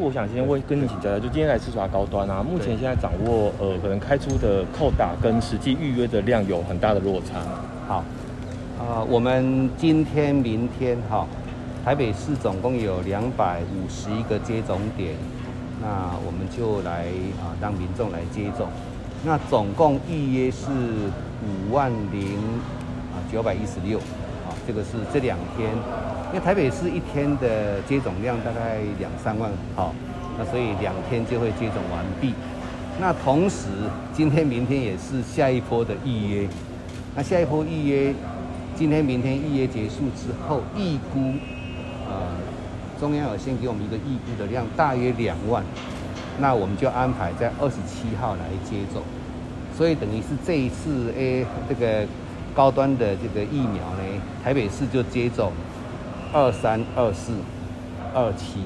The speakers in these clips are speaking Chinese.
我想先问跟你请教一下，就今天来试耍高端啊，目前现在掌握呃可能开出的扣打跟实际预约的量有很大的落差。好，啊，我们今天、明天哈，台北市总共有两百五十一个接种点，那我们就来啊让民众来接种，那总共预约是五万零啊九百一十六。啊这个是这两天，因为台北市一天的接种量大概两三万，好，那所以两天就会接种完毕。那同时，今天、明天也是下一波的预约。那下一波预约，今天、明天预约结束之后，预估，呃，中央有先给我们一个预估的量，大约两万。那我们就安排在二十七号来接种，所以等于是这一次，哎，这个。高端的这个疫苗呢，台北市就接种二三二四二七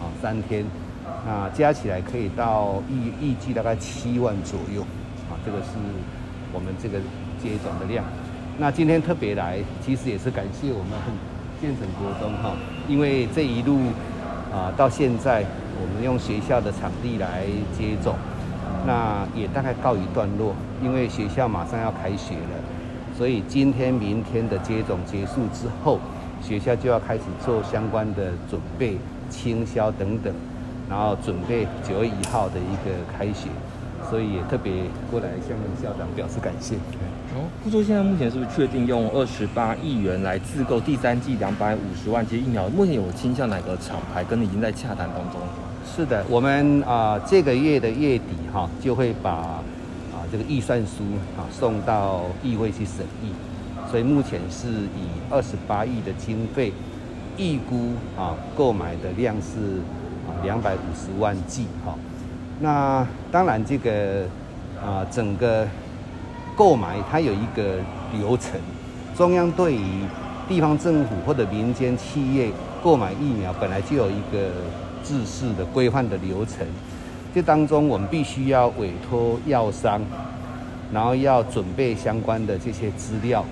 啊三天，那加起来可以到预预计大概七万左右啊，这个是我们这个接种的量。那今天特别来，其实也是感谢我们建成国中哈，因为这一路啊到现在，我们用学校的场地来接种，那也大概告一段落，因为学校马上要开学了。所以今天、明天的接种结束之后，学校就要开始做相关的准备、清销等等，然后准备九月一号的一个开学。所以也特别过来向校长表示感谢。哦，不说现在目前是不是确定用二十八亿元来自购第三季两百五十万剂疫苗？目前有倾向哪个厂牌？跟已经在洽谈当中。是的，我们啊这个月的月底哈就会把啊。这个预算书啊送到议会去审议，所以目前是以二十八亿的经费，预估啊购买的量是啊两百五十万剂哈。那当然这个啊整个购买它有一个流程，中央对于地方政府或者民间企业购买疫苗本来就有一个制式的规范的流程。这当中，我们必须要委托药商，然后要准备相关的这些资料，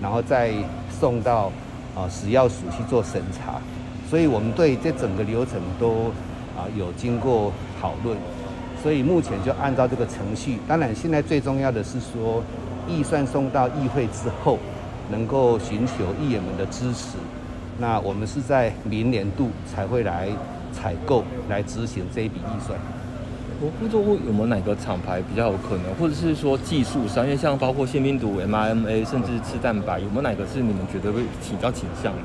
然后再送到啊食药署去做审查。所以我们对这整个流程都啊有经过讨论。所以目前就按照这个程序。当然，现在最重要的是说，预算送到议会之后，能够寻求议员们的支持。那我们是在明年度才会来采购、来执行这一笔预算。我不知道有没有哪个厂牌比较有可能，或者是说技术上，因为像包括腺病毒、mRNA，甚至吃蛋白，有没有哪个是你们觉得会比较倾向的？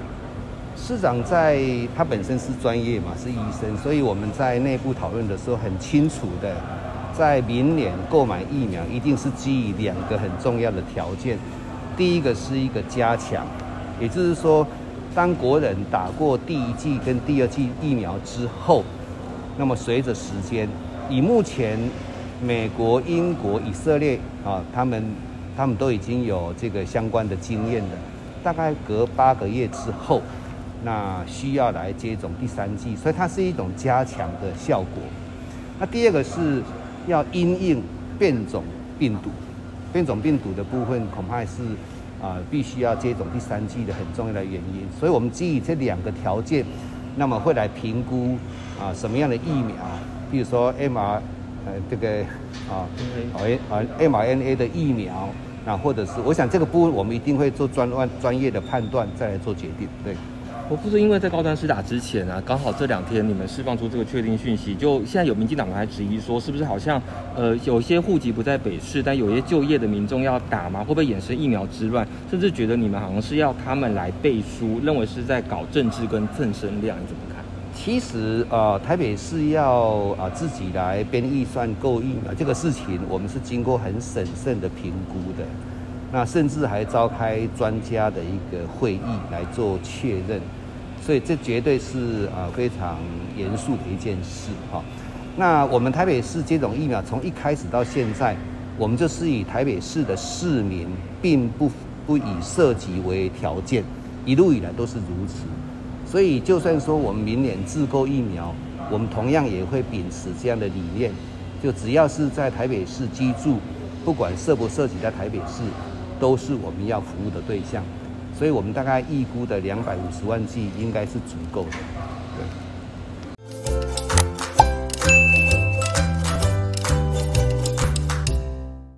市长在他本身是专业嘛，是医生，所以我们在内部讨论的时候很清楚的，在明年购买疫苗一定是基于两个很重要的条件。第一个是一个加强，也就是说，当国人打过第一剂跟第二剂疫苗之后，那么随着时间。以目前美国、英国、以色列啊，他们他们都已经有这个相关的经验了。大概隔八个月之后，那需要来接种第三剂，所以它是一种加强的效果。那第二个是要因应变种病毒，变种病毒的部分恐怕是啊必须要接种第三剂的很重要的原因。所以我们基于这两个条件，那么会来评估啊什么样的疫苗。比如说 M R，呃，这个啊，啊 M R N A 的疫苗，那或者是，我想这个部分我们一定会做专专专业的判断，再来做决定。对，我不是因为在高端施打之前啊，刚好这两天你们释放出这个确定讯息，就现在有民进党还质疑说，是不是好像呃有些户籍不在北市，但有些就业的民众要打吗？会不会衍生疫苗之乱？甚至觉得你们好像是要他们来背书，认为是在搞政治跟蹭声量，你怎么看？其实，呃，台北市要啊自己来编预算购疫苗这个事情，我们是经过很审慎的评估的，那甚至还召开专家的一个会议来做确认，所以这绝对是啊非常严肃的一件事哈。那我们台北市接种疫苗从一开始到现在，我们就是以台北市的市民，并不不以涉及为条件，一路以来都是如此。所以，就算说我们明年自购疫苗，我们同样也会秉持这样的理念，就只要是在台北市居住，不管涉不涉及在台北市，都是我们要服务的对象。所以我们大概预估的两百五十万剂应该是足够的，对。